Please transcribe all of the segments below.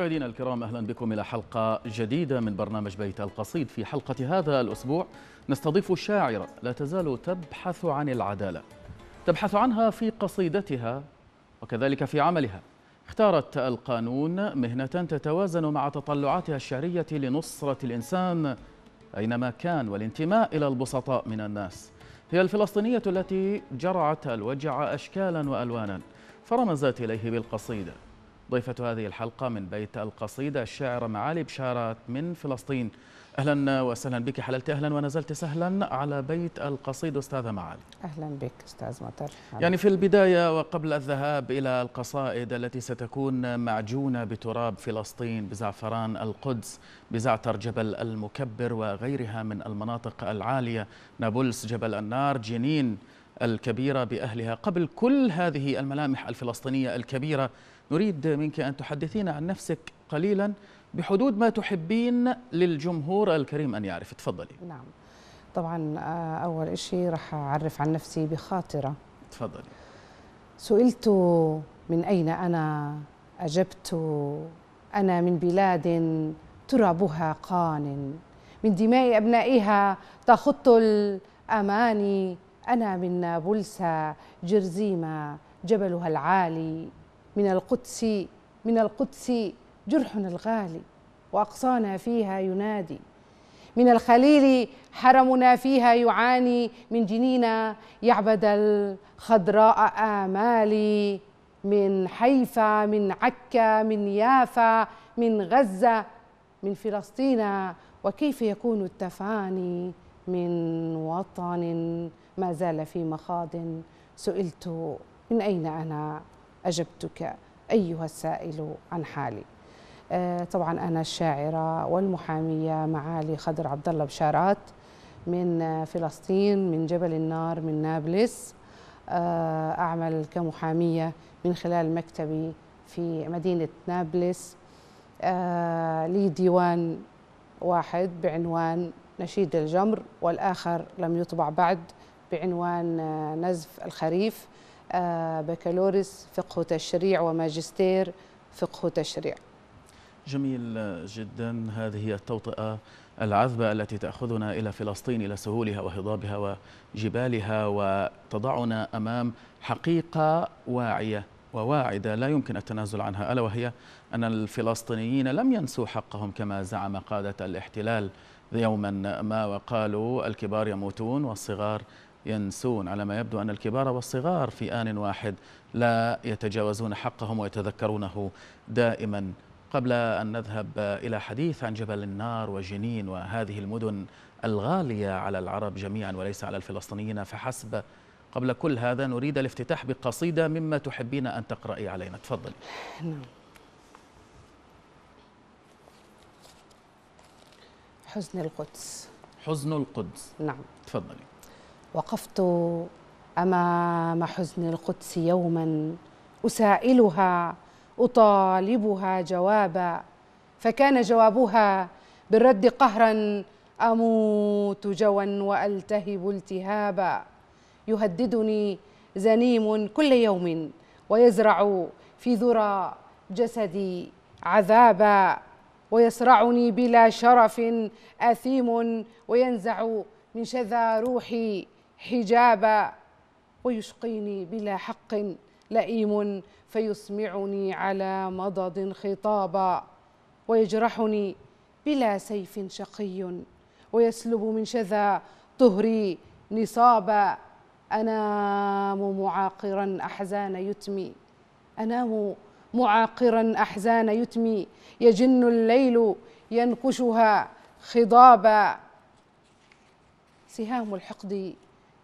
مشاهدينا الكرام أهلا بكم إلى حلقة جديدة من برنامج بيت القصيد في حلقة هذا الأسبوع. نستضيف الشاعره لا تزال تبحث عن العدالة تبحث عنها في قصيدتها وكذلك في عملها. اختارت القانون مهنة تتوازن مع تطلعاتها الشعرية لنصرة الإنسان أينما كان والانتماء إلى البسطاء من الناس. هي الفلسطينية التي جرعت الوجع اشكالا وألوانا فرمزت إليه بالقصيدة. ضيفة هذه الحلقة من بيت القصيدة الشاعرة معالي بشارات من فلسطين. أهلا وسهلا بك حللت أهلا ونزلت سهلا على بيت القصيدة أستاذة معالي. أهلا بك أستاذ مطر. يعني في البداية وقبل الذهاب إلى القصائد التي ستكون معجونة بتراب فلسطين بزعفران القدس بزعتر جبل المكبر وغيرها من المناطق العالية نابلس جبل النار جنين الكبيرة بأهلها. قبل كل هذه الملامح الفلسطينية الكبيرة نريد منك أن تحدثينا عن نفسك قليلا بحدود ما تحبين للجمهور الكريم أن يعرف. تفضلي. نعم. طبعا أول شيء راح أعرف عن نفسي بخاطرة. تفضلي. سئلت من أين أنا؟ أجبت أنا من بلاد ترابها قان. من دماء أبنائها تخط الأماني. أنا من نابلس جرزيمة جبلها العالي. من القدس من القدس جرحنا الغالي وأقصانا فيها ينادي. من الخليل حرمنا فيها يعاني من جنينا. يعبد الخضراء آمالي من حيفا من عكا من يافا من غزة من فلسطين. وكيف يكون التفاني من وطن ما زال في مخاض؟ سئلت من أين أنا؟ أجبتك أيها السائل عن حالي. آه طبعا أنا الشاعرة والمحامية معالي خضر عبد الله بشارات من فلسطين من جبل النار من نابلس. آه أعمل كمحامية من خلال مكتبي في مدينة نابلس. آه لي ديوان واحد بعنوان نشيد الجمر والآخر لم يطبع بعد بعنوان نزف الخريف. بكالوريوس فقه تشريع وماجستير فقه تشريع. جميل جدا. هذه التوطئة العذبة التي تأخذنا إلى فلسطين إلى سهولها وهضابها وجبالها وتضعنا أمام حقيقة واعية وواعدة لا يمكن التنازل عنها ألا وهي أن الفلسطينيين لم ينسوا حقهم كما زعم قادة الاحتلال يوما ما وقالوا الكبار يموتون والصغار ينسون على ما يبدو أن الكبار والصغار في آن واحد لا يتجاوزون حقهم ويتذكرونه دائما. قبل أن نذهب إلى حديث عن جبل النار وجنين وهذه المدن الغالية على العرب جميعا وليس على الفلسطينيين فحسب قبل كل هذا نريد الافتتاح بقصيدة مما تحبين أن تقرأي علينا. تفضلي. نعم. حزن القدس. حزن القدس. نعم. تفضلي. وقفت أمام حزن القدس يوما. أسائلها أطالبها جوابا فكان جوابها بالرد قهرا أموت جوا وألتهب التهابا. يهددني زنيم كل يوم ويزرع في ذرى جسدي عذابا. ويصرعني بلا شرف أثيم وينزع من شذا روحي حجابا ويشقيني بلا حق لئيم فيسمعني على مضض خطابا ويجرحني بلا سيف شقي ويسلب من شذا طهري نصابا أنام معاقرا أحزان يتمي. أنام معاقرا أحزان يتمي. يجن الليل ينكشها خضابا. سهام الحقد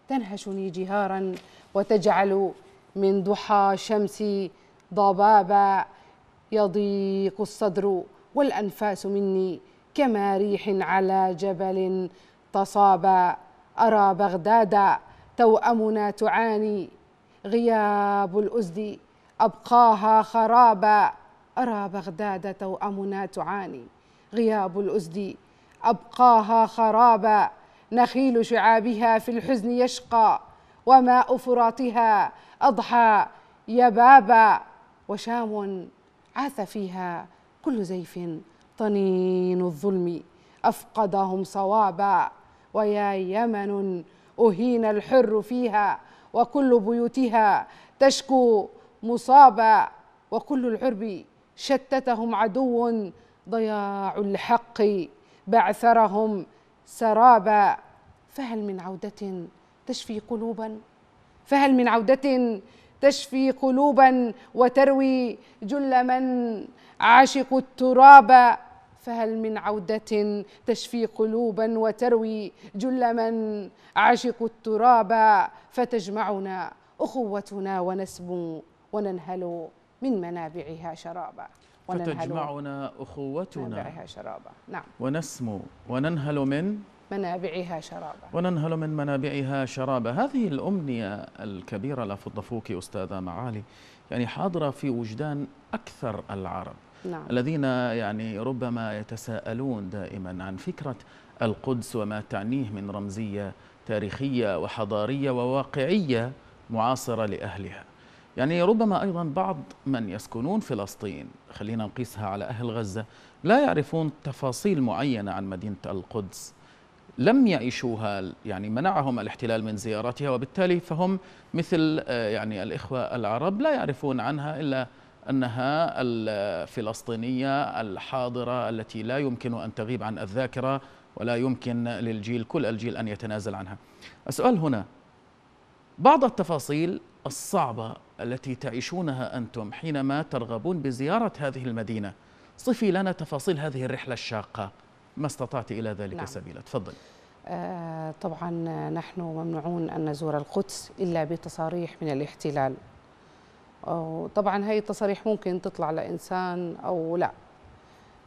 تنهشني جهارا وتجعل من ضحى شمسي ضبابا يضيق الصدر والأنفاس مني كما ريح على جبل تصابا أرى بغداد توأمنا تعاني غياب الأزد أبقاها خرابا أرى بغداد توأمنا تعاني غياب الأزد أبقاها خرابا نخيل شعابها في الحزن يشقى وماء فراتها أضحى يبابا وشام عاث فيها كل زيف طنين الظلم أفقدهم صوابا ويا يمن أهين الحر فيها وكل بيوتها تشكو مصابا وكل العرب شتتهم عدو ضياع الحق بعثرهم سرابا فهل من عودة تشفي قلوبا؟ فهل من عودة تشفي قلوبا وتروي جل من عاشقوا التراب؟ فهل من عودة تشفي قلوبا وتروي جل من عاشقوا التراب؟ فتجمعنا أخوتنا ونسمو وننهل من منابعها شرابا. فتجمعنا أخوتنا. منابعها شرابا نعم. ونسمو وننهل من؟ منابعها شرابا وننهل من منابعها شرابا هذه الأمنية الكبيرة لا فوق أستاذة معالي يعني حاضرة في وجدان أكثر العرب. نعم. الذين يعني ربما يتساءلون دائما عن فكرة القدس وما تعنيه من رمزية تاريخية وحضارية وواقعية معاصرة لأهلها. يعني ربما أيضا بعض من يسكنون فلسطين خلينا نقيسها على أهل غزة لا يعرفون تفاصيل معينة عن مدينة القدس. لم يعيشوها يعني منعهم الاحتلال من زيارتها وبالتالي فهم مثل آه، يعني الإخوة العرب لا يعرفون عنها إلا أنها الفلسطينية الحاضرة التي لا يمكن أن تغيب عن الذاكرة ولا يمكن للجيل كل الجيل أن يتنازل عنها. السؤال هنا بعض التفاصيل الصعبة التي تعيشونها أنتم حينما ترغبون بزيارة هذه المدينة. صفي لنا تفاصيل هذه الرحلة الشاقة. ما استطعت إلى ذلك نعم. سبيلا. تفضل. آه طبعا نحن ممنوعون أن نزور القدس إلا بتصاريح من الاحتلال. طبعا هاي التصاريح ممكن تطلع لإنسان أو لا.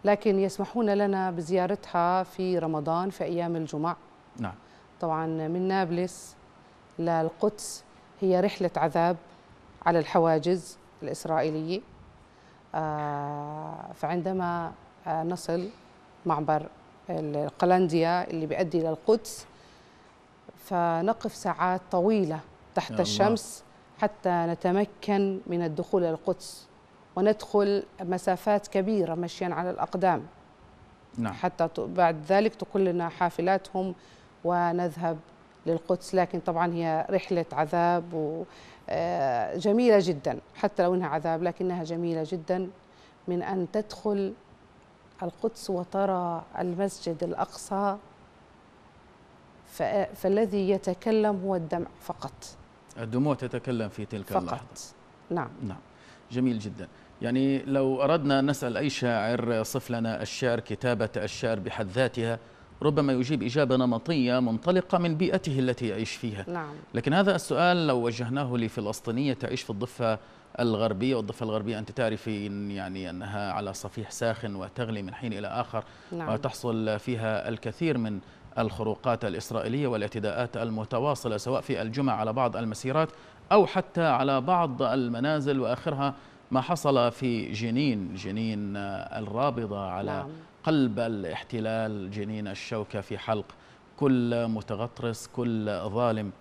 لكن يسمحون لنا بزيارتها في رمضان في أيام الجمع نعم. طبعا من نابلس للقدس هي رحلة عذاب. على الحواجز الإسرائيلية. آه، فعندما آه، نصل معبر القلنديا اللي بيؤدي للقدس فنقف ساعات طويلة تحت الشمس حتى نتمكن من الدخول إلى القدس وندخل مسافات كبيرة مشيا على الأقدام. نعم. حتى بعد ذلك تقول لنا حافلاتهم ونذهب للقدس. لكن طبعا هي رحلة عذاب آه، جدا حتى لو إنها عذاب لكنها جميلة جدا من أن تدخل القدس وترى المسجد الأقصى فالذي يتكلم هو الدمع فقط. الدموع تتكلم في تلك فقط. اللحظة نعم. نعم. جميل جدا. يعني لو أردنا نسأل أي شاعر صف لنا الشعر كتابة الشعر بحد ذاتها ربما يجيب إجابة نمطية منطلقة من بيئته التي يعيش فيها نعم. لكن هذا السؤال لو وجهناه لفلسطينية تعيش في الضفة الغربية والضفة الغربية أنت تعرفين يعني أنها على صفيح ساخن وتغلي من حين إلى آخر نعم. وتحصل فيها الكثير من الخروقات الإسرائيلية والاعتداءات المتواصلة سواء في الجمع على بعض المسيرات أو حتى على بعض المنازل وآخرها ما حصل في جنين جنين الرابضة على نعم. قلب الاحتلال جنين الشوكة في حلق. كل متغطرس كل ظالم.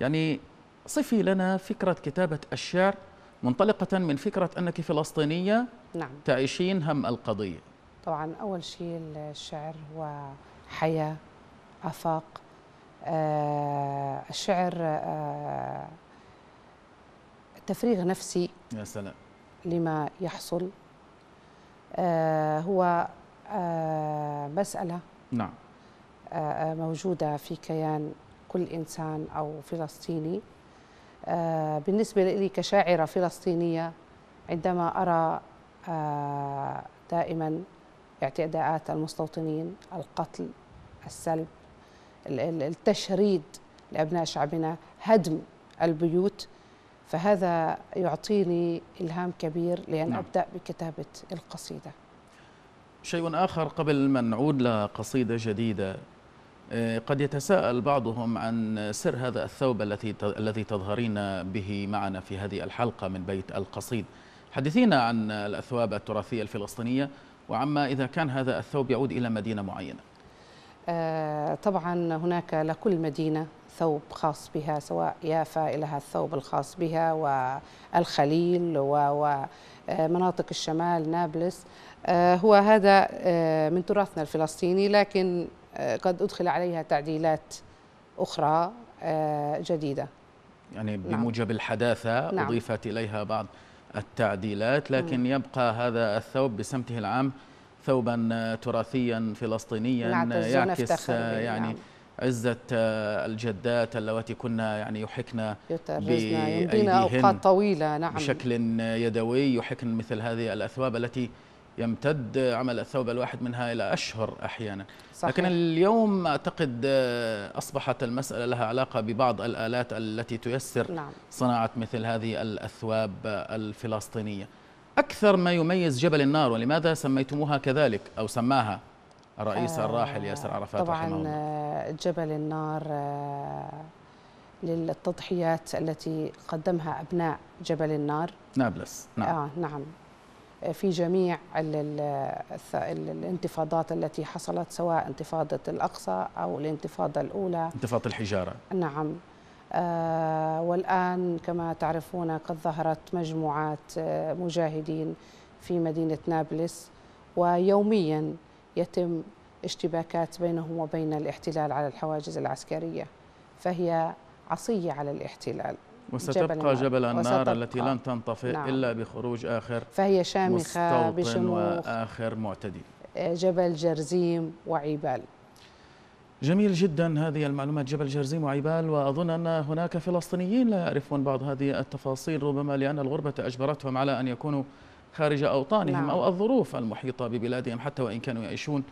يعني صفي لنا فكرة كتابة الشعر منطلقة من فكرة أنك فلسطينية نعم. تعيشين هم القضية. طبعا أول شيء الشعر هو حياة آفاق. آه الشعر آه تفريغ نفسي يا سلام. لما يحصل. آه هو مسألة نعم. آه موجودة في كيان كل إنسان أو فلسطيني. آه بالنسبة لي كشاعرة فلسطينية عندما أرى آه دائما اعتداءات المستوطنين القتل السلب التشريد لأبناء شعبنا هدم البيوت فهذا يعطيني إلهام كبير لأن نعم. أبدأ بكتابة القصيدة. شيء آخر قبل ما نعود لقصيدة جديدة. آه، قد يتساءل بعضهم عن سر هذا الثوب الذي تظهرين به معنا في هذه الحلقة من بيت القصيد. حدثينا عن الأثواب التراثية الفلسطينية وعما إذا كان هذا الثوب يعود إلى مدينة معينة. آه، طبعا هناك لكل مدينة ثوب خاص بها سواء يافا لها الثوب الخاص بها والخليل ومناطق الشمال نابلس. آه، هو هذا آه، من تراثنا الفلسطيني لكن آه، قد أدخل عليها تعديلات أخرى جديدة يعني نعم. بموجب نعم. الحداثة نعم. أضيفت إليها بعض التعديلات لكن يبقى هذا الثوب بسمته العام ثوبا تراثيا فلسطينيا يعكس يعني نعم. عزة الجدات اللواتي كنا يعني يحكن يمضينا أوقات طويلة نعم بشكل يدوي يحكن مثل هذه الأثواب التي يمتد عمل الثوب الواحد منها إلى أشهر أحيانا صحيح. لكن اليوم أعتقد أصبحت المسألة لها علاقة ببعض الآلات التي تيسر نعم. صناعة مثل هذه الأثواب الفلسطينية أكثر ما يميز جبل النار ولماذا سميتموها كذلك أو سماها الرئيس آه الراحل ياسر عرفات طبعا رحمه الله. آه، جبل النار آه للتضحيات التي قدمها أبناء جبل النار نابلس نعم آه نعم في جميع الانتفاضات التي حصلت سواء انتفاضة الأقصى أو الانتفاضة الأولى. انتفاضة الحجارة. نعم. آه والآن كما تعرفون قد ظهرت مجموعات آه مجاهدين في مدينة نابلس ويوميا يتم اشتباكات بينهم وبين الاحتلال على الحواجز العسكرية فهي عصية على الاحتلال. وستبقى جبل, جبل النار وستبقى التي لن تنطفئ نعم. إلا بخروج آخر فهي شامخة بشموخ. وآخر معتدي آه، جبل جرزيم وعيبال جميل جدا هذه المعلومات. جبل جرزيم وعيبال وأظن أن هناك فلسطينيين لا يعرفون بعض هذه التفاصيل ربما لأن الغربة أجبرتهم على أن يكونوا خارج أوطانهم نعم. أو الظروف المحيطة ببلادهم حتى وإن كانوا يعيشون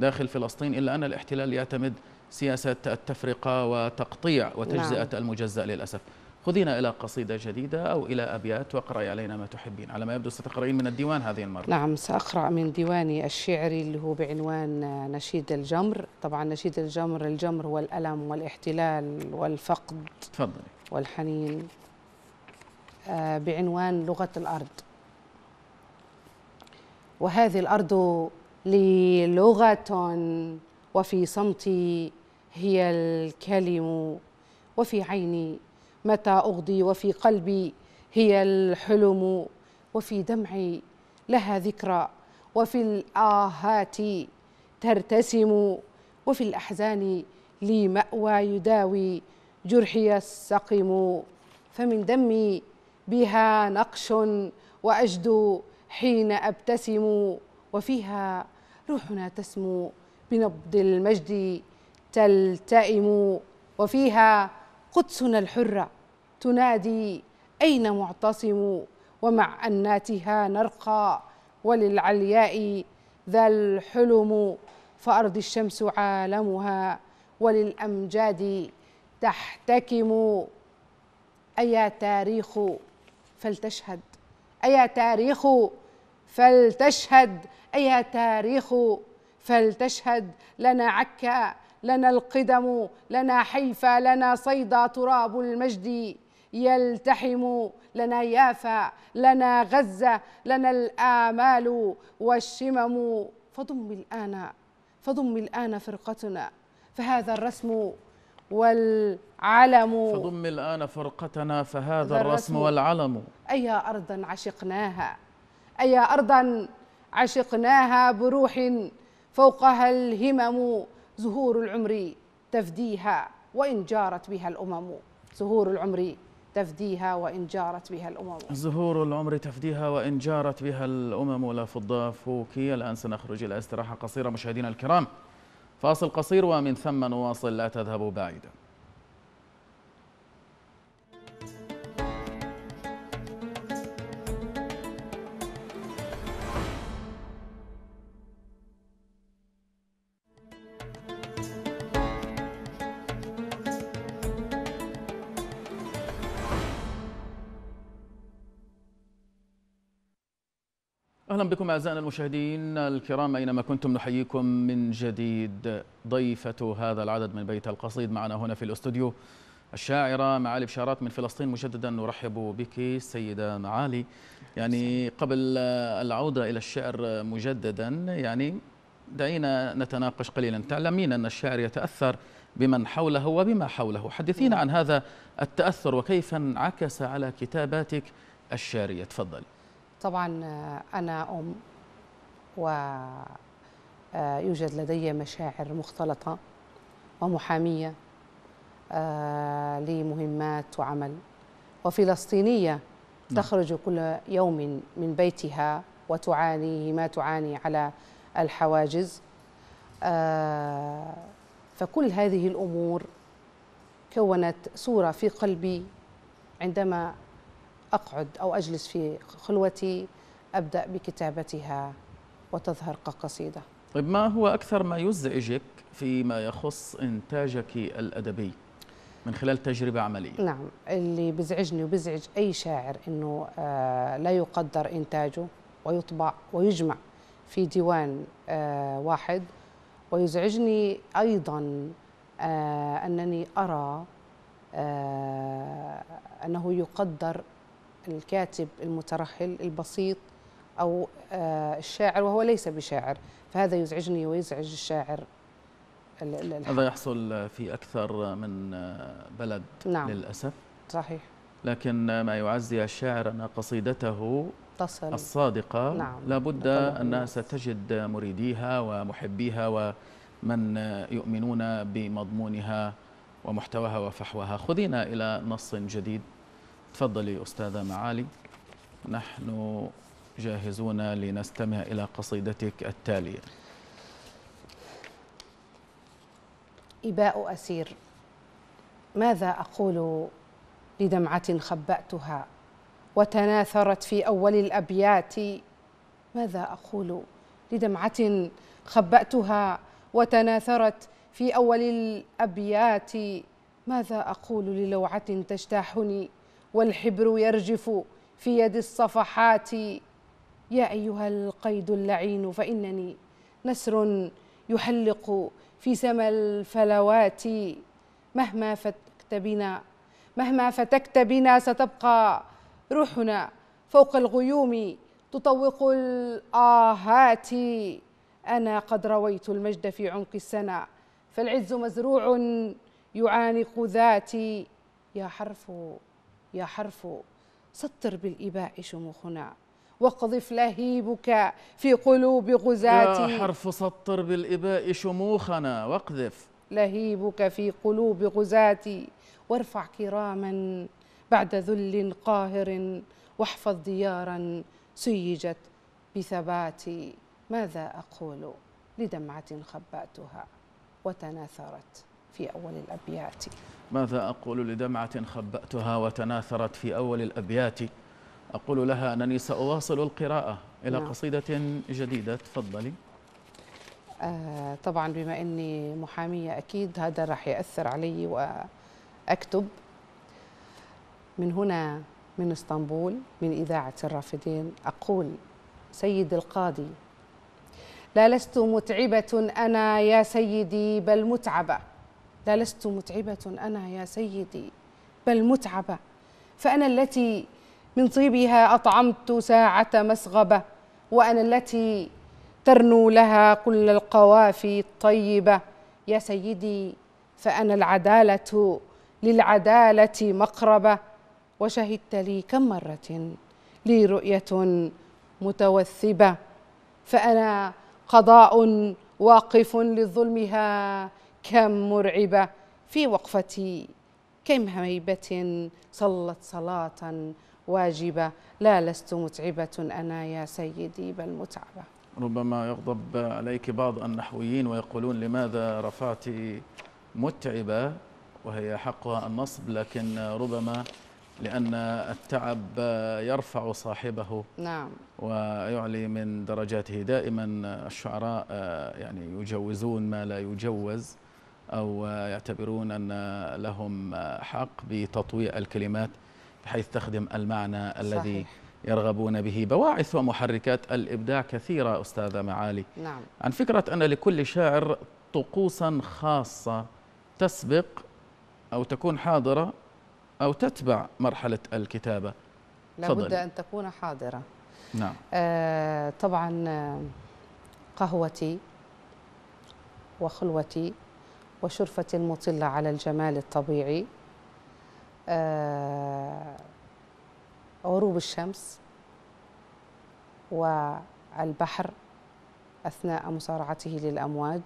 داخل فلسطين إلا أن الاحتلال يعتمد سياسة التفرقة وتقطيع وتجزئة نعم. المجزأ للأسف. خذينا إلى قصيدة جديدة أو إلى أبيات واقرأي علينا ما تحبين. على ما يبدو ستقرأين من الديوان هذه المرة. نعم سأقرأ من ديواني الشعري اللي هو بعنوان نشيد الجمر. طبعا نشيد الجمر الجمر هو الألم والاحتلال والفقد تفضلي. والحنين. آه، بعنوان لغة الأرض. وهذه الأرض لي لغة وفي صمتي هي الكلم وفي عيني متى أغضي وفي قلبي هي الحلم وفي دمعي لها ذكرى وفي الآهات ترتسم وفي الأحزان لي مأوى يداوي جرحي السقم فمن دمي بها نقش وأجد حين أبتسم وفيها روحنا تسمو بنبض المجد تلتئم وفيها قدسنا الحرة تنادي أين معتصم؟ ومع أناتها نرقى. وللعلياء ذا الحلم فأرض الشمس عالمها. وللأمجاد تحتكم. أيا تاريخ فلتشهد. أيا تاريخ فلتشهد. أيا تاريخ فلتشهد. لنا عكا لنا القدم لنا حيفا لنا صيدا تراب المجد. يلتحم لنا يافا لنا غزة لنا الآمال والشمم. فضم الآن فضم الآن فرقتنا. فهذا الرسم والعلم. فضم الآن فرقتنا فهذا الرسم والعلم. أيا أرضا عشقناها؟ أيا أرضا عشقناها بروح فوقها الهمم؟ زهور العمر تفديها وإن جارت بها الأمم. زهور العمر تفديها وإن جارت بها الأمم. زهور العمر تفديها وإن جارت بها الأمم. لا فضة فوكي الآن سنخرج إلى استراحة قصيرة مشاهدينا الكرام. فاصل قصير ومن ثم نواصل. لا تذهبوا بعيدا. أهلا بكم أعزائنا المشاهدين الكرام أينما كنتم نحييكم من جديد ضيفة هذا العدد من بيت القصيد معنا هنا في الأستوديو الشاعرة معالي بشارات من فلسطين. مجددا نرحب بك سيدة معالي. يعني قبل العودة إلى الشعر مجددا يعني دعينا نتناقش قليلا. تعلمين أن الشاعر يتأثر بمن حوله وبما حوله. حدثينا عن هذا التأثر وكيف انعكس على كتاباتك الشعرية. تفضلي. طبعا آه، أنا أم ويوجد لدي مشاعر مختلطة ومحامية آه، لمهمات وعمل وفلسطينية نعم. تخرج كل يوم من بيتها وتعاني ما تعاني على الحواجز آه، فكل هذه الأمور كونت صورة في قلبي عندما أقعد أو أجلس في خلوتي أبدأ بكتابتها وتظهر كقصيدة. طيب ما هو أكثر ما يزعجك فيما يخص إنتاجك الأدبي من خلال تجربة عملية؟ نعم اللي بزعجني وبزعج أي شاعر أنه آه لا يقدر إنتاجه ويطبع ويجمع في ديوان آه واحد. ويزعجني أيضا آه أنني أرى أنه يقدر الكاتب المترحل البسيط أو آه الشاعر وهو ليس بشاعر. فهذا يزعجني ويزعج الشاعر هذا يحصل في أكثر من بلد نعم. للأسف. صحيح. لكن ما يعزي الشاعر أن قصيدته تصل. الصادقة نعم. لابد أنها ستجد مريديها ومحبيها ومن يؤمنون بمضمونها ومحتواها وفحوها خذينا إلى نص جديد. تفضلي أستاذة معالي. نحن جاهزون لنستمع إلى قصيدتك التالية. إباء أسير ماذا أقول لدمعة خبأتها وتناثرت في أول الأبيات؟ ماذا أقول لدمعة خبأتها وتناثرت في أول الأبيات؟ ماذا أقول للوعة تجتاحني والحبر يرجف في يد الصفحات. يا أيها القيد اللعين فإنني نسر يحلق في سما الفلوات. مهما فتكت بنا مهما فتكت بنا ستبقى روحنا فوق الغيوم تطوق الآهات. أنا قد رويت المجد في عمق السنة فالعز مزروع يعانق ذاتي. يا حرف يا حرف سطر بالإباء شموخنا. واقذف لهيبك في قلوب غزاتي. يا حرف سطر بالإباء شموخنا. واقذف. لهيبك في قلوب غزاتي. وارفع كراما بعد ذل قاهر. واحفظ ديارا سيجت بثباتي. ماذا أقول لدمعة خبأتها وتناثرت في أول الأبيات؟ ماذا أقول لدمعة خبأتها وتناثرت في أول الأبيات؟ أقول لها أنني سأواصل القراءة إلى نعم. قصيدة جديدة. تفضلي. آه طبعا بما أني محامية أكيد هذا راح يأثر علي وأكتب. من هنا من إسطنبول من إذاعة الرافدين أقول سيد القاضي لا لست متعبة أنا يا سيدي بل متعبة. لا لست متعبة أنا يا سيدي بل متعبة. فأنا التي من طيبها أطعمت ساعة مسغبة وأنا التي ترنو لها كل القوافي الطيبة. يا سيدي فأنا العدالة للعدالة مقربة. وشهدت لي كم مرة لي رؤية متوثبة. فأنا قضاء واقف لظلمها كم مرعبة في وقفتي كم هيبة صلت صلاة واجبة. لا لست متعبة أنا يا سيدي بل متعبة. ربما يغضب عليك بعض النحويين ويقولون لماذا رفعت متعبة؟ وهي حقها النصب لكن ربما لأن التعب يرفع صاحبه نعم. ويعلي من درجاته. دائما الشعراء يعني يجوزون ما لا يجوز. أو يعتبرون أن لهم حق بتطويع الكلمات بحيث تخدم المعنى صحيح. الذي يرغبون به. بواعث ومحركات الإبداع كثيرة أستاذة معالي. نعم. عن فكرة أن لكل شاعر طقوسا خاصة تسبق أو تكون حاضرة أو تتبع مرحلة الكتابة. لابد أن تكون حاضرة. نعم. آه طبعا قهوتي وخلوتي وشرفتي المطلة على الجمال الطبيعي. آه، غروب الشمس والبحر أثناء مسارعته للأمواج.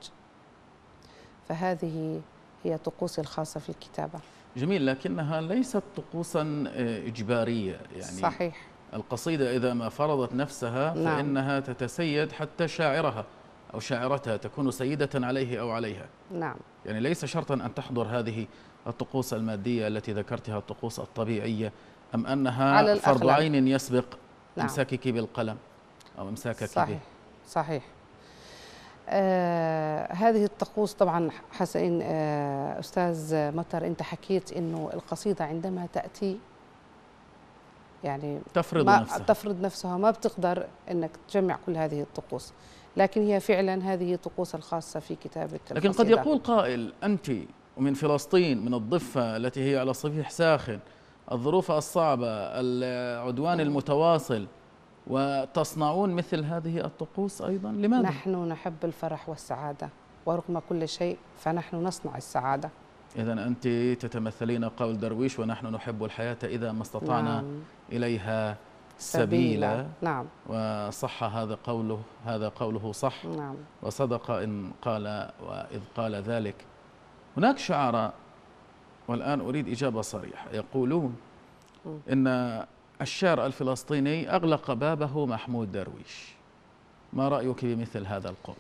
فهذه هي طقوسي الخاصة في الكتابة. جميل لكنها ليست طقوسا آه، إجبارية. يعني صحيح. القصيدة إذا ما فرضت نفسها نعم. فإنها تتسيد حتى شاعرها. أو شاعرتها تكون سيدة عليه أو عليها. نعم. يعني ليس شرطا أن تحضر هذه الطقوس المادية التي ذكرتها الطقوس الطبيعية أم أنها فرض عين يسبق نعم. إمساكك بالقلم أو إمساكك صحيح به. صحيح. آه هذه الطقوس طبعا حسين آه أستاذ مطر أنت حكيت أنه القصيدة عندما تأتي يعني تفرض نفسها. تفرض نفسها ما بتقدر إنك تجمع كل هذه الطقوس. لكن هي فعلا هذه الطقوس الخاصة في كتابة لكن قد يقول قائل أنت ومن فلسطين من الضفة التي هي على صفيح ساخن الظروف الصعبة العدوان المتواصل وتصنعون مثل هذه الطقوس أيضا لماذا؟ نحن نحب الفرح والسعادة ورغم كل شيء فنحن نصنع السعادة إذا أنت تتمثلين قول درويش ونحن نحب الحياة إذا ما استطعنا نعم. إليها سبيلا. نعم. وصح هذا قوله هذا قوله صح. نعم. وصدق إن قال وإذ قال ذلك. هناك شعراء والآن أريد إجابة صريحة. يقولون إن الشعر الفلسطيني أغلق بابه محمود درويش. ما رأيك بمثل هذا القول؟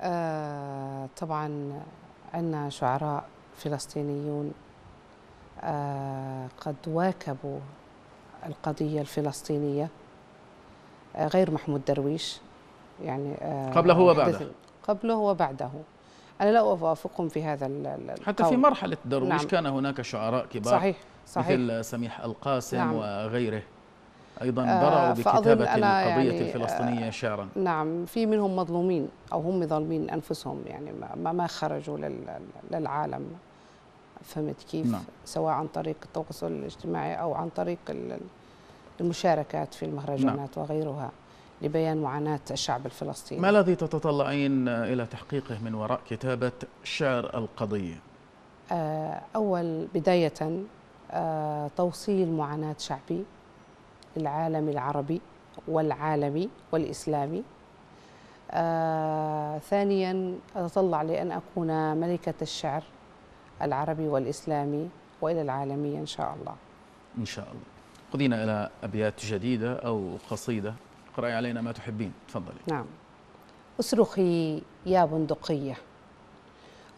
آه طبعا عندنا شعراء فلسطينيون آه قد واكبوا القضية الفلسطينية. آه غير محمود درويش. يعني آه قبله وبعده قبله وبعده أنا لا أوافقكم في هذا القول. حتى في مرحلة درويش نعم. كان هناك شعراء كبار صحيح صحيح. مثل سميح القاسم نعم. وغيره. أيضا آه، برأوا بكتابة القضية يعني الفلسطينية شعرا. نعم في منهم مظلومين أو هم ظالمين أنفسهم يعني ما, ما خرجوا للعالم. فهمت كيف نعم. سواء عن طريق التواصل الاجتماعي أو عن طريق المشاركات في المهرجانات نعم. وغيرها لبيان معاناة الشعب الفلسطيني ما الذي تتطلعين إلى تحقيقه من وراء كتابة شعر القضية؟ آه، أول بداية آه، توصيل معاناة شعبي للعالم العربي والعالمي والإسلامي آه، ثانيا أتطلع لأن أكون ملكة الشعر العربي والإسلامي وإلى العالمية إن شاء الله. إن شاء الله. خذينا إلى أبيات جديدة أو قصيدة. اقرأي علينا ما تحبين. تفضلي. نعم. اصرخي يا بندقية.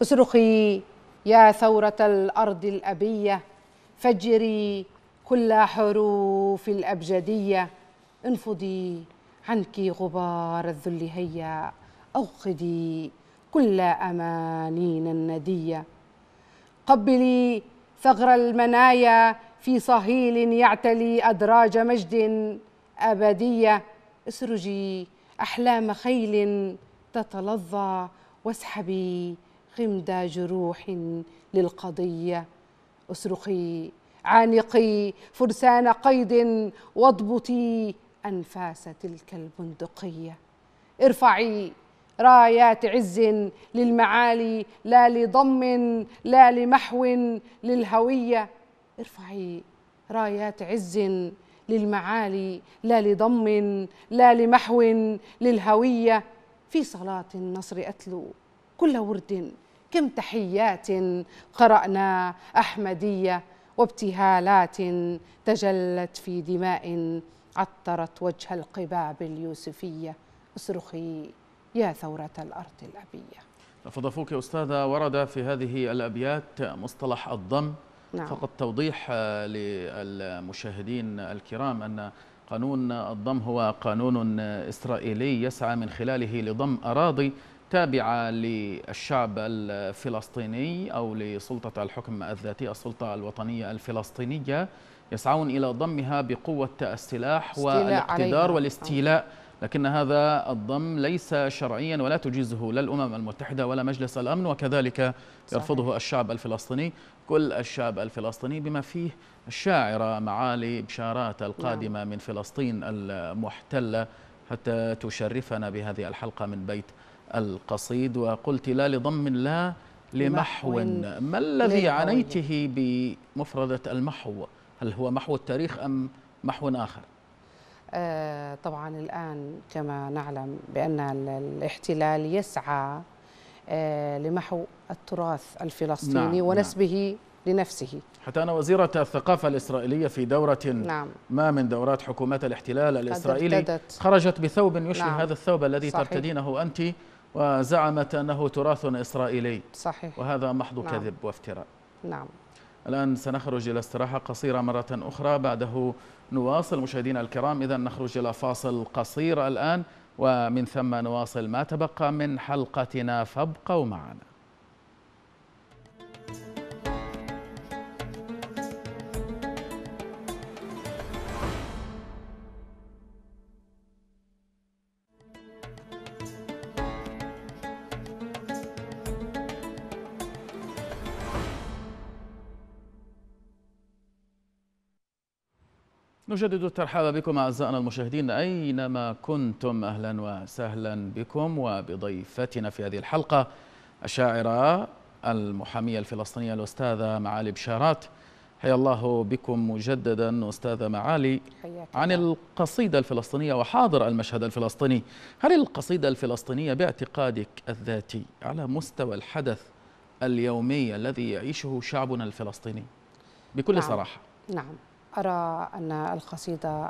اصرخي يا ثورة الأرض الأبية. فجري كل حروف الأبجدية. انفضي عنك غبار الذل هيا. أوقدي كل أمانين الندية. قبلي ثغر المنايا في صهيل يعتلي أدراج مجد أبدية. اسرجي أحلام خيل تتلظى واسحبي غمد جروح للقضية. اصرخي عانقي فرسان قيد واضبطي أنفاس تلك البندقية ارفعي رايات عز للمعالي لا لضم لا لمحو للهوية. ارفعي رايات عز للمعالي لا لضم لا لمحو للهوية. في صلاة النصر أتلو كل ورد كم تحيات قرأنا أحمدية وابتهالات تجلت في دماء عطرت وجه القباب اليوسفية. أصرخي يا ثورة الأرض الأبية. فضفوك أستاذة ورد في هذه الأبيات مصطلح الضم نعم. فقط توضيح للمشاهدين الكرام أن قانون الضم هو قانون إسرائيلي يسعى من خلاله لضم أراضي تابعة للشعب الفلسطيني أو لسلطة الحكم الذاتي السلطة الوطنية الفلسطينية يسعون إلى ضمها بقوة السلاح والاقتدار والاستيلاء لكن هذا الضم ليس شرعيا ولا تجيزه لا الأمم المتحدة ولا مجلس الأمن وكذلك يرفضه الشعب الفلسطيني. كل الشعب الفلسطيني بما فيه الشاعرة معالي بشارات القادمة نعم. من فلسطين المحتلة حتى تشرفنا بهذه الحلقة من بيت القصيد. وقلت لا لضم لا لمحو. ما الذي عنيته بمفردة المحو؟ هل هو محو التاريخ أم محو آخر؟ طبعا الآن كما نعلم بأن الاحتلال يسعى آه، لمحو التراث الفلسطيني نعم, نعم. ونسبه نعم. لنفسه حتى أن وزيرة الثقافة الإسرائيلية في دورة نعم. ما من دورات حكومات الاحتلال الإسرائيلي خرجت بثوب يشبه نعم. هذا الثوب الذي صحيح. ترتدينه أنت وزعمت أنه تراث إسرائيلي صحيح وهذا محض نعم. كذب وافتراء نعم الآن سنخرج إلى استراحة قصيرة مرة أخرى بعده نواصل مشاهدينا الكرام. إذا نخرج إلى فاصل قصير الآن ومن ثم نواصل ما تبقى من حلقتنا. فابقوا معنا. نجدد الترحاب بكم أعزائنا المشاهدين أينما كنتم؟ أهلا وسهلا بكم. وبضيفتنا في هذه الحلقة الشاعرة المحامية الفلسطينية الأستاذة معالي بشارات. حيا الله بكم مجددا أستاذة معالي عن القصيدة الفلسطينية وحاضر المشهد الفلسطيني. هل القصيدة الفلسطينية باعتقادك الذاتي على مستوى الحدث اليومي الذي يعيشه شعبنا الفلسطيني؟ بكل نعم. صراحة. نعم. أرى أن القصيدة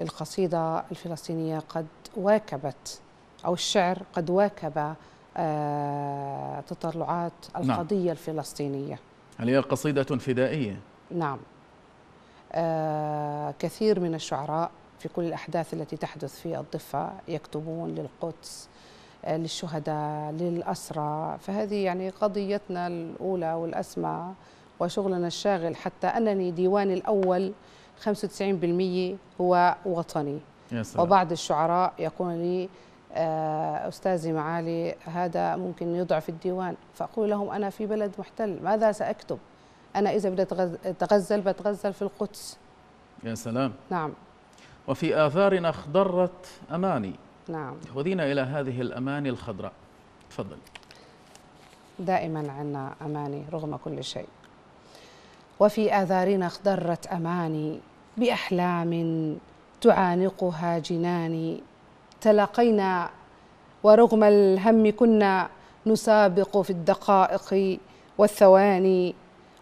القصيدة الفلسطينية قد واكبت أو الشعر قد واكب آه، تطلعات نعم. القضية نعم. الفلسطينية هل هي قصيدة فدائية؟ نعم آه، كثير من الشعراء في كل الأحداث التي تحدث في الضفة يكتبون للقدس آه، للشهداء للأسرى فهذه يعني قضيتنا الأولى والأسمى وشغلنا الشاغل حتى أنني ديواني الأول 95% هو وطني. يا سلام. وبعض الشعراء يقول لي آه، أستاذي معالي هذا ممكن يضعف الديوان. فأقول لهم أنا في بلد محتل ماذا سأكتب؟ أنا إذا بدي أتغزل بتغزل في القدس. يا سلام. نعم. وفي آثارنا اخضرت أماني. نعم. خذينا إلى هذه الأماني الخضراء. تفضل. دائما عنا أماني رغم كل شيء. وفي آذارنا اخضرت أماني بأحلام تعانقها جناني. تلاقينا ورغم الهم كنا نسابق في الدقائق والثواني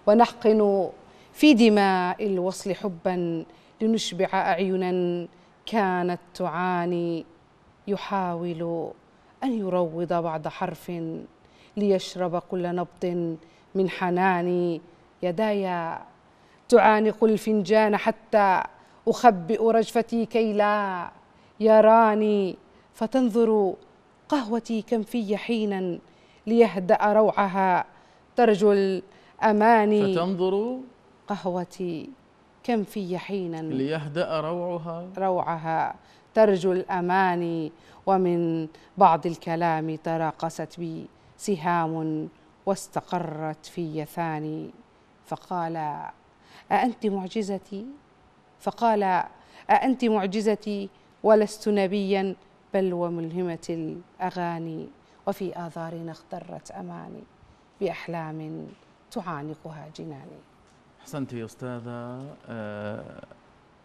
ونحقن في دماء الوصل حبا لنشبع أعينا كانت تعاني. يحاول أن يروض بعض حرف ليشرب كل نبض من حناني. يداي تعانق الفنجان حتى أخبئ رجفتي كي لا يراني فتنظر قهوتي كم في حينا ليهدأ روعها ترجو الأماني. فتنظر قهوتي كم في حينا ليهدأ روعها. روعها ترجو الأماني ومن بعض الكلام تراقصت بي سهام واستقرت في ثاني. فقال أأنت معجزتي؟ فقال أأنت معجزتي؟ ولست نبيا بل وملهمة الأغاني وفي آثارنا اخضرت أماني بأحلام تعانقها جناني. أحسنت يا أستاذة. آه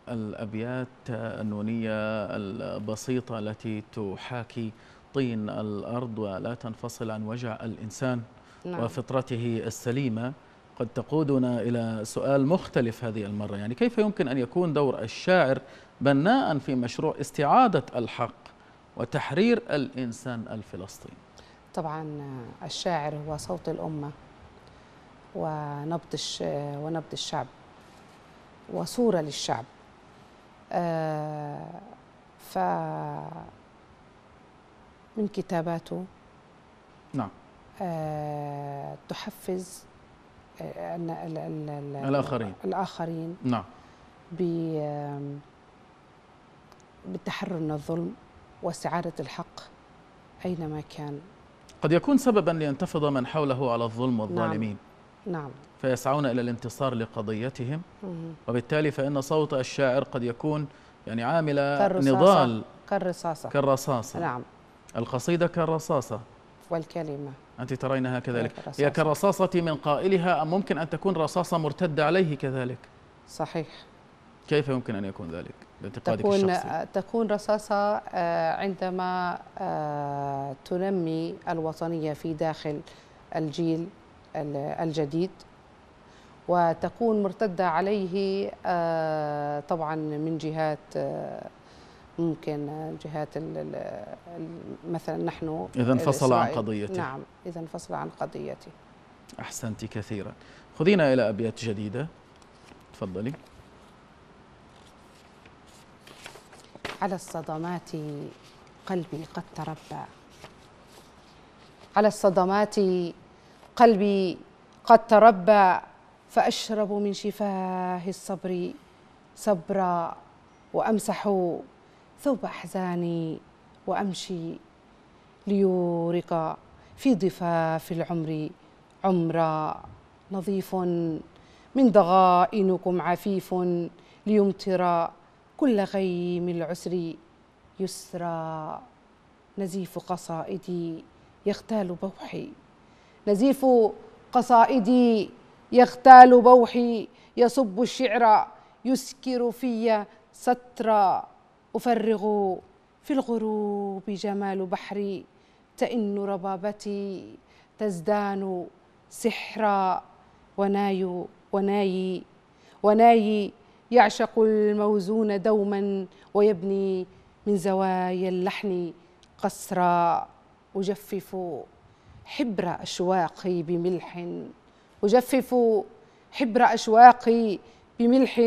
الأبيات النونية البسيطة التي تحاكي طين الأرض ولا تنفصل عن وجع الإنسان نعم. وفطرته السليمة. قد تقودنا إلى سؤال مختلف هذه المرة. يعني كيف يمكن أن يكون دور الشاعر بناء في مشروع استعادة الحق وتحرير الإنسان الفلسطيني؟ طبعا الشاعر هو صوت الأمة ونبض ونبض الشعب وصورة للشعب. آه، ف من كتاباته نعم. تحفز الآخرين. الآخرين نعم. بالتحرر من الظلم واستعادة الحق أينما كان. قد يكون سببا لينتفض من حوله على الظلم والظالمين. نعم, نعم. فيسعون إلى الانتصار لقضيتهم. وبالتالي فإن صوت الشاعر قد يكون يعني عامل نضال. كالرصاصة. كالرصاصة. نعم. القصيدة كالرصاصة. والكلمة. أنت ترينها كذلك. هي كالرصاصة من قائلها أم ممكن أن تكون رصاصة مرتدة عليه كذلك؟ صحيح. كيف يمكن أن يكون ذلك باعتقادك تكون الشخصي؟ تكون رصاصة آه، عندما آه، تنمي الوطنية في داخل الجيل الجديد وتكون مرتدة عليه آه، طبعا من جهات ممكن جهات مثلا نحن إذا انفصل عن قضيته نعم إذا انفصل عن قضيته أحسنت كثيرا. خذينا إلى أبيات جديدة. تفضلي. على الصدمات قلبي قد تربى. على الصدمات قلبي قد تربى فأشرب من شفاه الصبر صبرا وأمسح ثوب أحزاني وأمشي ليورق في ضفاف العمر. عمرا نظيف من ضغائنكم عفيف ليمطر كل غيم العسر. يسرى نزيف قصائدي يغتال بوحي. نزيف قصائدي يغتال بوحي. يصب الشعر يسكر في سترا أفرغ في الغروب جمال بحري تئن ربابتي تزدان سحرا وناي وناي وناي يعشق الموزون دوما ويبني من زوايا اللحن قصرا. أجفف حبر أشواقي بملح أجفف حبر أشواقي بملح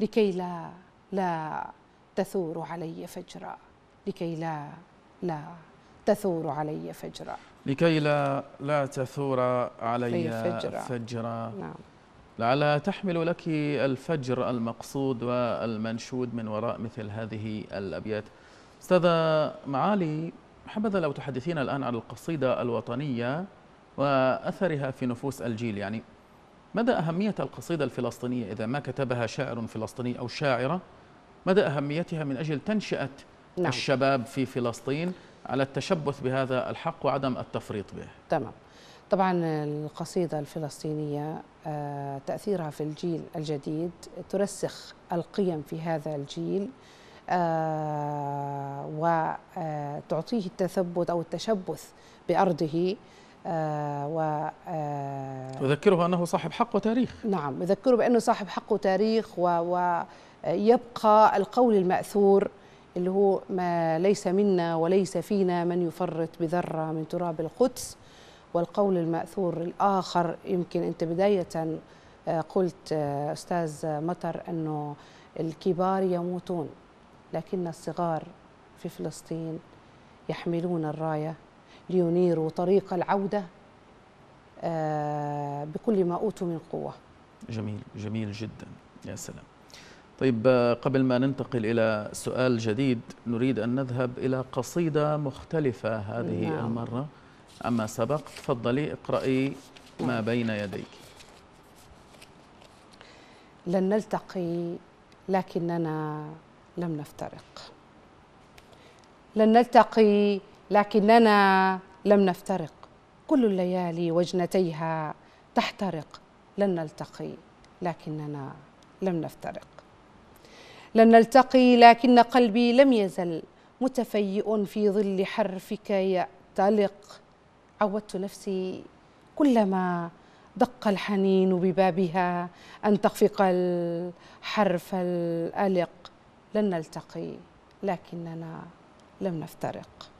لكي لا لا تثور علي فجرا لكي لا لا تثور علي فجرا. لكي لا لا تثور علي فجرا, فجرا. نعم. لعلها تحمل لك الفجر المقصود والمنشود من وراء مثل هذه الأبيات. أستاذة معالي حبذا لو تحدثينا الآن عن القصيدة الوطنية وأثرها في نفوس الجيل. يعني مدى أهمية القصيدة الفلسطينية إذا ما كتبها شاعر فلسطيني أو شاعرة مدى أهميتها من أجل تنشئة نعم. الشباب في فلسطين على التشبث بهذا الحق وعدم التفريط به؟ تمام. طبعا القصيدة الفلسطينية آه، تأثيرها في الجيل الجديد ترسخ القيم في هذا الجيل آه، وتعطيه التثبت أو التشبث بأرضه آه، و تذكره أنه صاحب حق وتاريخ. نعم يذكره بأنه صاحب حق وتاريخ ويبقى القول المأثور اللي هو ما ليس منا وليس فينا من يفرط بذرة من تراب القدس والقول المأثور الآخر يمكن أنت بداية آه، قلت آه، أستاذ مطر أنه الكبار يموتون لكن الصغار في فلسطين يحملون الراية لينيروا طريق العودة آه، بكل ما أوتوا من قوة. جميل جميل جدا. يا سلام. طيب قبل ما ننتقل إلى سؤال جديد نريد أن نذهب إلى قصيدة مختلفة هذه نعم. المرة. عما سبق تفضلي اقرأي ما بين يديك. لن نلتقي لكننا لم نفترق. لن نلتقي لكننا لم نفترق. كل الليالي وجنتيها تحترق. لن نلتقي لكننا لم نفترق. لن نلتقي لكن قلبي لم يزل متفيئ في ظل حرفك يأتلق عودت نفسي كلما دق الحنين ببابها أن تخفق الحرف الألق. لن نلتقي لكننا لم نفترق.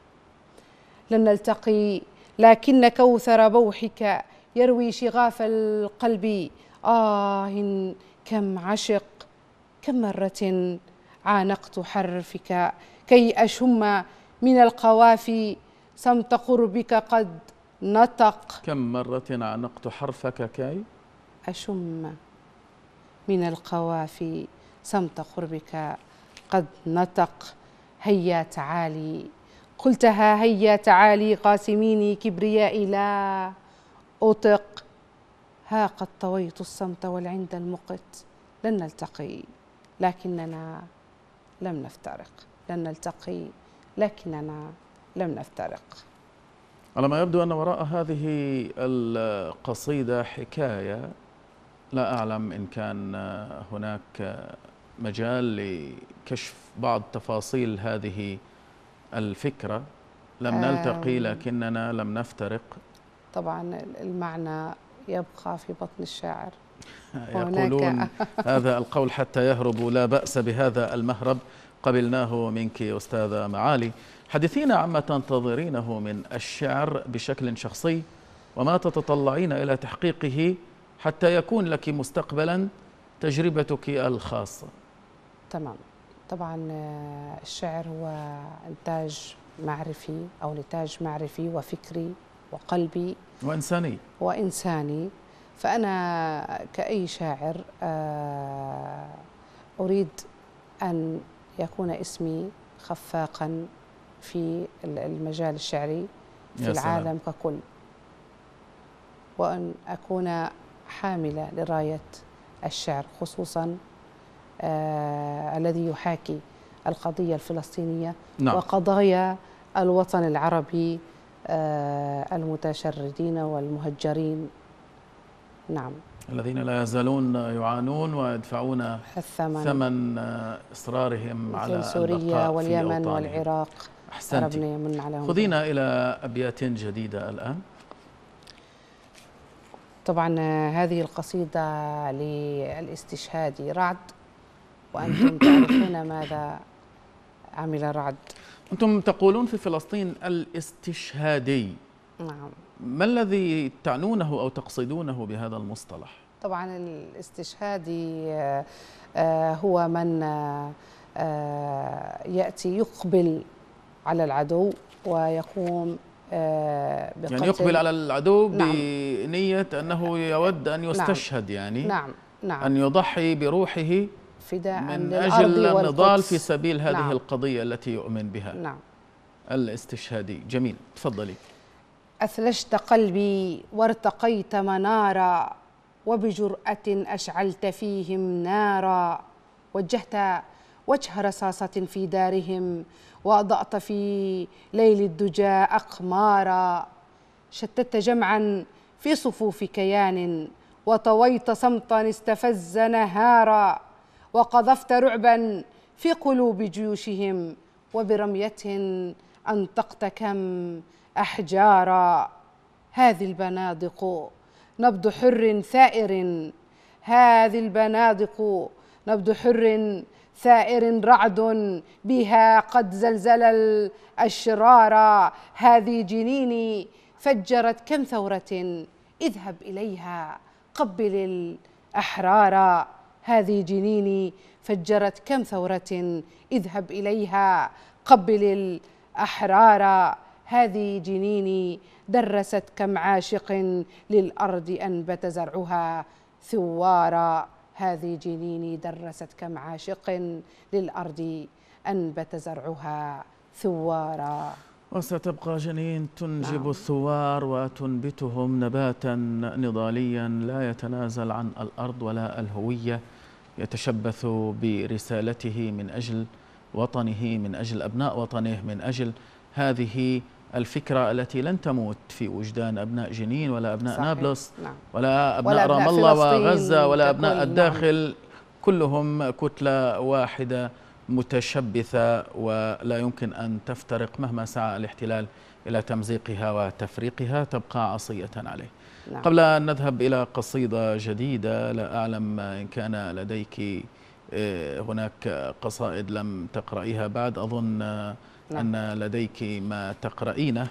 لن نلتقي لكن كوثر بوحك يروي شغاف القلب. آه كم عشق كم مرة عانقت حرفك؟ كي أشم من القوافي صمت قربك قد نطق. كم مرة عانقت حرفك كي أشم من القوافي صمت قربك قد نطق. هيا تعالي. قلتها هيا تعالي قاسميني كبريائي لا أطق. ها قد طويت الصمت والعند المقت. لن نلتقي. لكننا لم نفترق لن نلتقي لكننا لم نفترق. على ما يبدو أن وراء هذه القصيدة حكاية لا أعلم إن كان هناك مجال لكشف بعض تفاصيل هذه الفكرة. لم نلتقي لكننا لم نفترق. طبعا المعنى يبقى في بطن الشاعر. يقولون هذا القول حتى يهربوا لا بأس بهذا المهرب. قبلناه منك أستاذة معالي. حدثينا عما تنتظرينه من الشعر بشكل شخصي وما تتطلعين إلى تحقيقه حتى يكون لك مستقبلا تجربتك الخاصة. تمام. طبعا آه، الشعر هو إنتاج معرفي أو نتاج معرفي وفكري وقلبي وإنساني. وإنساني. فأنا كأي شاعر آه، أريد أن يكون اسمي خفاقا في المجال الشعري في العالم ككل. وأن أكون حاملة لراية الشعر خصوصا آه الذي يحاكي القضية الفلسطينية نعم. وقضايا الوطن العربي آه المتشردين والمهجرين. نعم. الذين لا يزالون يعانون ويدفعون الثمن ثمن إصرارهم على سوريا واليمن والعراق. أحسنت ربنا يمن عليهم. خذينا إلى أبيات جديدة الآن. طبعا هذه القصيدة للاستشهادي رعد وأنتم تعرفون ماذا عمل رعد. أنتم تقولون في فلسطين الاستشهادي. نعم. ما الذي تعنونه أو تقصدونه بهذا المصطلح؟ طبعا الاستشهادي آه، هو من آه، يأتي يقبل على العدو ويقوم آه، بقتل. يعني يقبل على العدو نعم. بنية أنه يود أن. يستشهد نعم. يعني نعم. نعم. أن يضحي بروحه فداء من أجل النضال في سبيل هذه نعم. القضية التي يؤمن بها. نعم. الاستشهادي. جميل. تفضلي. أثلجت قلبي وارتقيت منارا وبجرأة أشعلت فيهم نارا. وجهت وجه رصاصة في دارهم وأضأت في ليل الدجى أقمارا. شتت جمعا في صفوف كيان وطويت صمتا استفز نهارا. وقذفت رعبا في قلوب جيوشهم وبرمية أنطقت كم أحجارا. هذه البنادق نبض حر ثائر. هذه البنادق نبض حر ثائر رعد. بها قد زلزل الأشرار. هذه جنيني فجرت كم ثورة. اذهب إليها قبل الأحرار. هذه جنيني فجرت كم ثورة. اذهب إليها قبل الأحرار. هذه جنيني درست كم عاشق للأرض أنبت زرعها ثوارا. هذه جنيني درست كم عاشق للأرض أنبت زرعها ثوارا. وستبقى جنين تنجب نعم. الثوار وتنبتهم نباتا نضاليا لا يتنازل عن الأرض ولا الهوية. يتشبث برسالته من أجل وطنه من أجل أبناء وطنه من أجل هذه الفكرة التي لن تموت في وجدان أبناء جنين ولا أبناء صحيح. نابلس نعم. ولا أبناء, ولا أبناء رام الله وغزة ولا أبناء نعم. الداخل نعم. كلهم كتلة واحدة متشبثة ولا يمكن أن تفترق مهما سعى الاحتلال إلى تمزيقها وتفريقها تبقى عصية عليه نعم. قبل أن نذهب إلى قصيدة جديدة لا أعلم إن كان لديك آه، هناك قصائد لم تقرأيها بعد أظن نعم. أن لديك ما تقرأينه.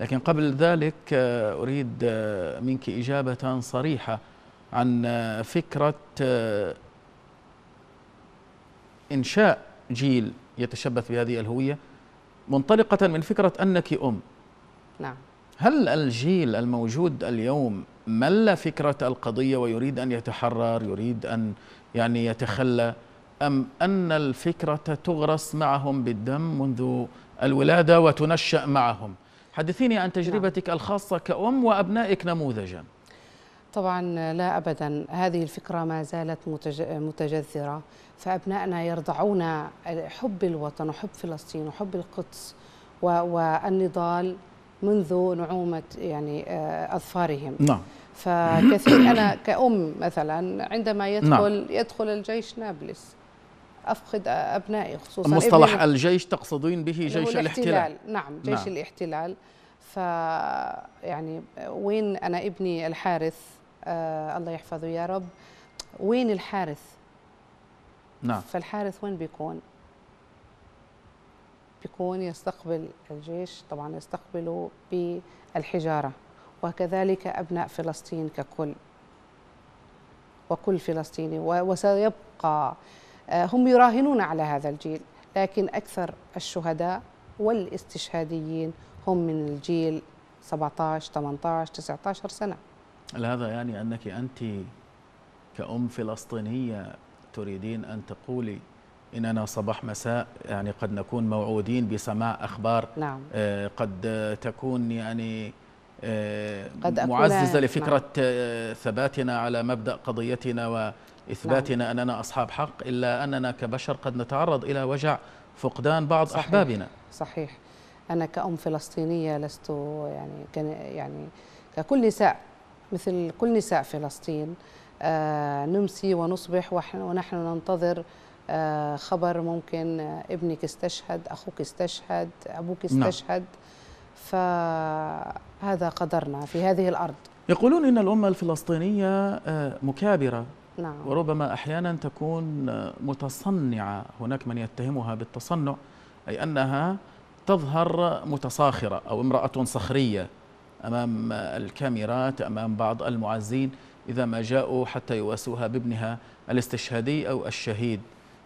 لكن قبل ذلك آه، أريد آه، منك إجابة صريحة عن آه، فكرة إنشاء جيل يتشبث بهذه الهوية منطلقة من فكرة أنك أم. نعم. هل الجيل الموجود اليوم مل فكرة القضية ويريد أن يتحرر يريد أن يعني يتخلى؟ أم أن الفكرة تغرس معهم بالدم منذ الولادة وتنشأ معهم؟ حدثيني عن تجربتك نعم. الخاصة كأم وأبنائك نموذجا. طبعا لا أبدا. هذه الفكرة ما زالت متجذرة. فأبنائنا يرضعون حب الوطن وحب فلسطين وحب القدس والنضال منذ نعومة يعني آه، أظفارهم. نعم. فكثير أنا كأم مثلا عندما يدخل نعم. يدخل الجيش نابلس أفقد أبنائي خصوصا مصطلح الجيش تقصدين به جيش الاحتلال, الاحتلال. نعم جيش نعم. الاحتلال. ف يعني وين أنا ابني الحارث؟ آه الله يحفظه يا رب. وين الحارث؟ نعم. فالحارث وين بيكون؟ بيكون يستقبل الجيش طبعا يستقبله بالحجارة. وكذلك أبناء فلسطين ككل. وكل فلسطيني. وسيبقى هم يراهنون على هذا الجيل لكن أكثر الشهداء والاستشهاديين هم من الجيل 17 18 19 سنة هل هذا يعني أنك أنت كأم فلسطينية تريدين أن تقولي إننا صباح مساء يعني قد نكون موعودين بسماع أخبار نعم. آه قد تكون يعني آه قد معززة لفكرة نعم. ثباتنا على مبدأ قضيتنا وإثباتنا نعم. أننا أصحاب حق إلا أننا كبشر قد نتعرض إلى وجع فقدان بعض صحيح. أحبابنا صحيح أنا كأم فلسطينية لست يعني يعني ككل نساء مثل كل نساء فلسطين آه، نمسي ونصبح ونحن ننتظر آه، خبر ممكن ابنك استشهد أخوك استشهد أبوك نعم. استشهد نعم. فهذا قدرنا في هذه الأرض. يقولون إن الأمة الفلسطينية آه، مكابرة. نعم. وربما أحيانا تكون متصنعة. هناك من يتهمها بالتصنع أي أنها تظهر متصاخرة أو امرأة صخرية أمام الكاميرات أمام بعض المعزين إذا ما جاءوا حتى يواسوها بابنها الاستشهادي أو الشهيد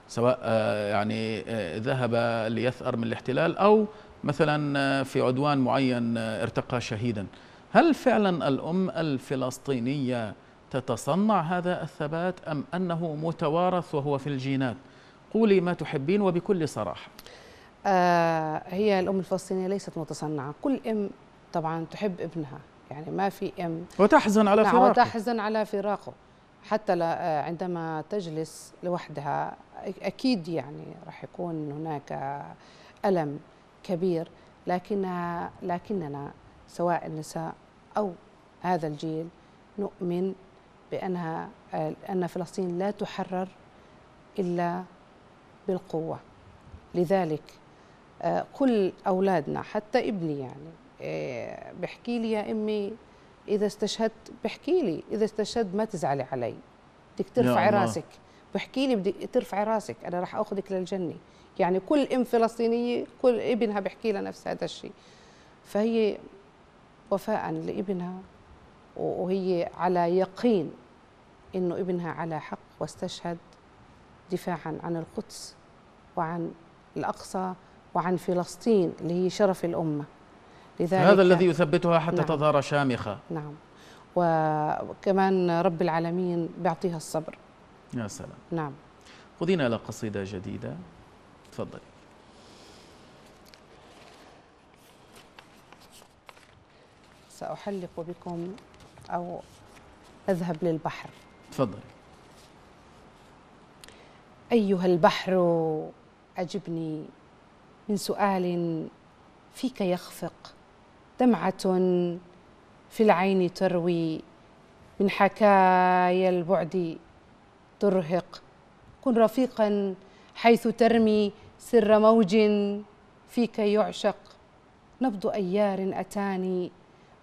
سواء آه، يعني آه، ذهب ليثأر من الاحتلال أو مثلا آه، في عدوان معين ارتقى شهيدا. هل فعلا الأم الفلسطينية تتصنع هذا الثبات أم أنه متوارث وهو في الجينات؟ قولي ما تحبين وبكل صراحة. آه هي الأم الفلسطينية ليست متصنعة. كل أم طبعا تحب ابنها. يعني ما في أم. وتحزن على نعم، فراقه. وتحزن على فراقه. حتى آه، عندما تجلس لوحدها أكيد يعني راح يكون هناك ألم. كبير لكنها لكننا سواء النساء أو هذا الجيل نؤمن بأنها آه، أن فلسطين لا تحرر إلا بالقوة. لذلك كل أولادنا حتى ابني يعني بحكي لي يا أمي إذا استشهدت بحكي لي إذا استشهد ما تزعلي علي. بدك ترفعي راسك. بحكي لي بدك ترفعي راسك. أنا راح أخذك للجنة. يعني كل ام فلسطينية كل ابنها بحكي لها نفس هذا الشيء فهي وفاء لابنها وهي على يقين إنه ابنها على حق واستشهد دفاعا عن القدس وعن الأقصى وعن فلسطين اللي هي شرف الأمة. لذلك هذا الذي يثبتها حتى نعم. تظهر شامخة. نعم. وكمان رب العالمين بيعطيها الصبر. يا سلام. نعم. خذينا إلى قصيدة جديدة. تفضلي. سأحلق بكم أو أذهب للبحر. تفضلي. أيها البحر أجبني من سؤال فيك يخفق. دمعة في العين تروي من حكايا البعد ترهق. كن رفيقا حيث ترمي سر موج فيك يعشق نبض أيار أتاني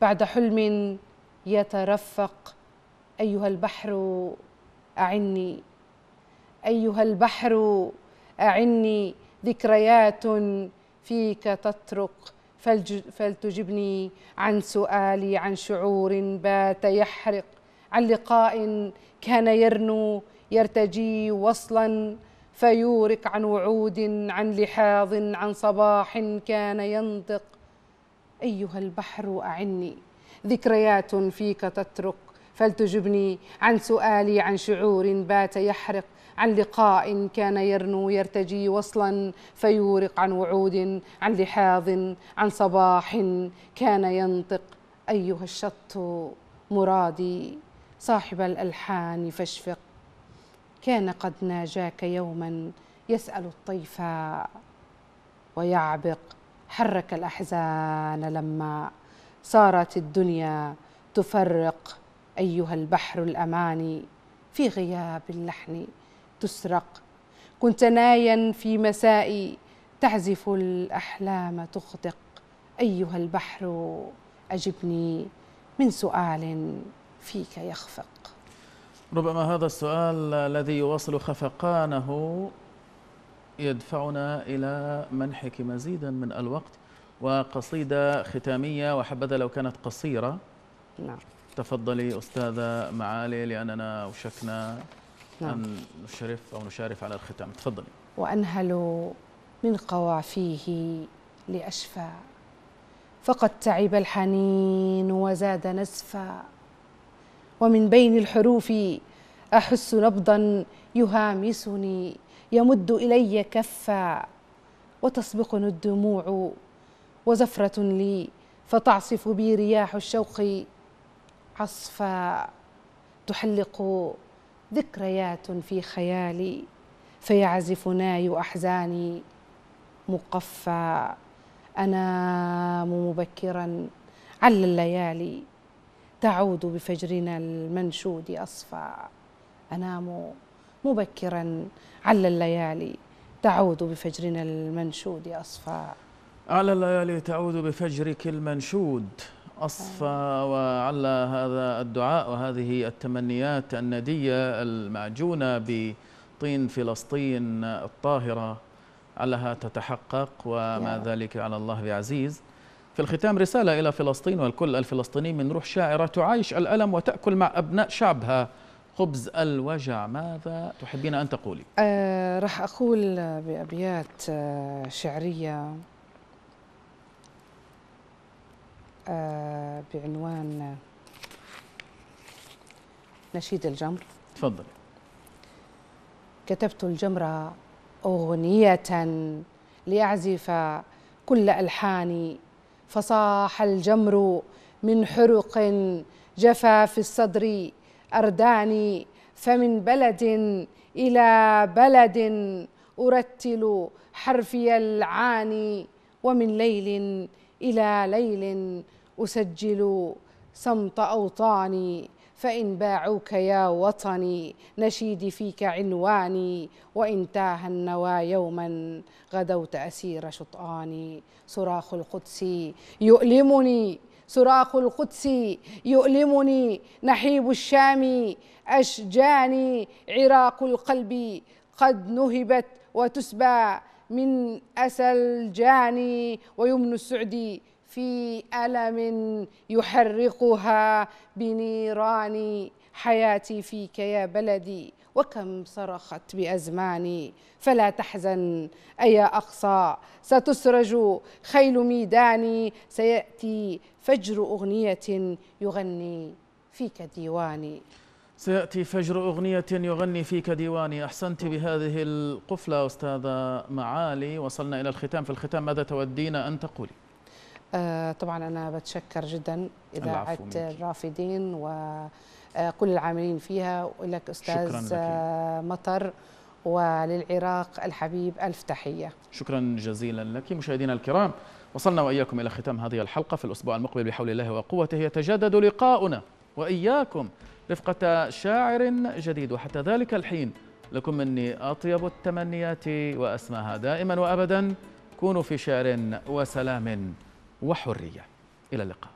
بعد حلم يترفق. أيها البحر أعني أيها البحر أعني ذكريات فيك تطرق فلتجبني عن سؤالي عن شعور بات يحرق. عن لقاء كان يرنو يرتجي وصلا. فيورق عن وعود عن لحاظ عن صباح كان ينطق. أيها البحر أعني ذكريات فيك تترك. فلتجبني عن سؤالي عن شعور بات يحرق. عن لقاء كان يرنو يرتجي وصلا. فيورق عن وعود عن لحاظ عن صباح كان ينطق. أيها الشط مرادي صاحب الألحان فاشفق. كان قد ناجاك يوما يسأل الطيف ويعبق حرك الأحزان لما صارت الدنيا تفرق. أيها البحر الأماني في غياب اللحن تسرق. كنت نايا في مسائي تعزف الأحلام تخطق أيها البحر أجبني من سؤال فيك يخفق. ربما هذا السؤال الذي يواصل خفقانه يدفعنا إلى منحك مزيدا من الوقت وقصيدة ختامية وحبذا لو كانت قصيرة. نعم. تفضلي أستاذة معالي لأننا أوشكنا نعم. أن نشرف أو نشارف على الختام. تفضلي. وأنهل من قوافيه لأشفى فقد تعب الحنين وزاد نزفا ومن بين الحروف أحس نبضا يهامسني يمد إلي كفا وتسبقني الدموع وزفرة لي فتعصف بي رياح الشوق عصفا تحلق ذكريات في خيالي فيعزف ناي أحزاني مقفى أنام مبكرا على الليالي. تعود بفجرنا المنشود أصفى. أنام مبكرا على الليالي. تعود بفجرنا المنشود أصفى. على الليالي تعود بفجرك المنشود أصفى. وعلى هذا الدعاء وهذه التمنيات الندية المعجونة بطين فلسطين الطاهرة علها تتحقق. وما ذلك على الله بعزيز. في الختام رسالة إلى فلسطين والكل الفلسطيني من روح شاعرة تعايش الألم وتأكل مع أبناء شعبها. خبز الوجع ماذا تحبين أن تقولي؟ آه راح أقول بأبيات آه شعرية آه بعنوان نشيد الجمر. تفضل كتبت الجمر أغنية لأعزف كل ألحاني فصاح الجمر من حرق جفا في الصدر أرداني فمن بلد إلى بلد أرتل حرفي العاني ومن ليل إلى ليل أسجل صمت أوطاني فإن باعوك يا وطني نشيدي فيك عنواني. وإن تاه النوى يوما غدوت أسير شطآني. صراخ القدس يؤلمني صراخ القدس يؤلمني. نحيب الشام أشجاني. عراق القلب قد نهبت وتسبى من أسى الجاني. ويمن السعدي في ألم يحرقها بنيران حياتي فيك يا بلدي وكم صرخت بأزماني فلا تحزن أيا أقصى ستسرج خيل ميداني سيأتي فجر أغنية يغني فيك ديواني. سيأتي فجر أغنية يغني فيك ديواني. أحسنت بهذه القفلة أستاذة معالي. وصلنا إلى الختام. في الختام ماذا تودين أن تقولي؟ آه طبعا أنا بتشكر جدا إذاعة الرافدين وكل العاملين فيها ولك أستاذ آه مطر وللعراق الحبيب ألف تحية. شكرا جزيلا لك مشاهدينا الكرام. وصلنا وإياكم إلى ختام هذه الحلقة في الأسبوع المقبل بحول الله وقوته. يتجدد لقاؤنا وإياكم رفقة شاعر جديد. وحتى ذلك الحين لكم مني أطيب التمنيات وأسماها دائما وأبدا. كونوا في شعر وسلام. وحرية. إلى اللقاء.